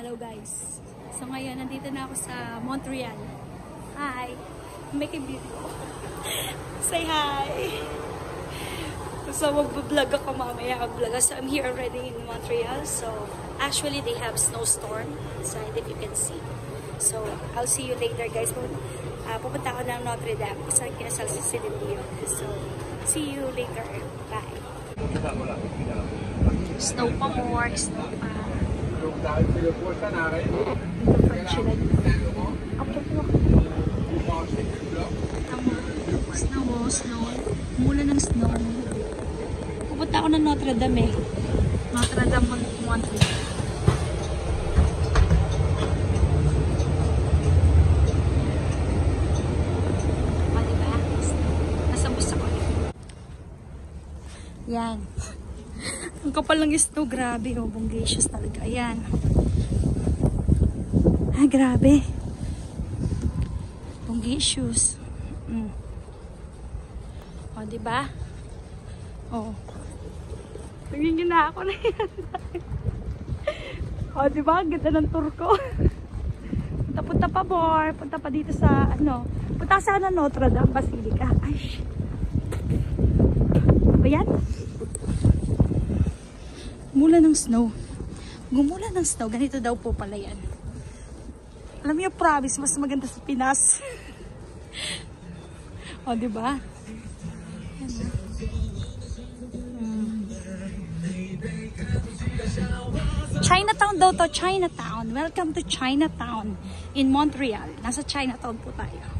Hello guys. So ngayon, nandito na ako sa Montreal. Hi! Make a video. Say hi! So mag-vlog ako mamaya. Mag-vlog. So I'm here already in Montreal. So actually they have snowstorm inside if you can see. So I'll see you later guys. Uh, pupunta ako ng Notre Dame. Kasi kinasal si Celine Dion. So see you later. Bye! Snow pa more. Snow pa. Dito pa sila dito. Apo po. Tama. Snow, oh, snow. Mula ng snow. Pupunta ako ng Notre Dame eh. Notre Dame, Mon- Montreal. Ah, diba? Eh. Yan. Ang kapal ng snow, grabe oh, bongacious talaga. Ayan. Ah, grabe. Bongacious. Mm. O, di ba? Oh. Tingin na ako na yan. o, di ba? Ang ganda ng tour ko. Punta-punta pa, Bor. Punta pa dito sa, ano, punta sa ano, Notre Dame Basilica. Ay, shit. Ba yan? Mula ng snow. Gumula ng snow. Ganito daw po pala yan. Alam niyo, promise, mas maganda sa Pinas. o, di ba? Yan, ah. Mm. Chinatown daw to, Chinatown. Welcome to Chinatown in Montreal. Nasa Chinatown po tayo.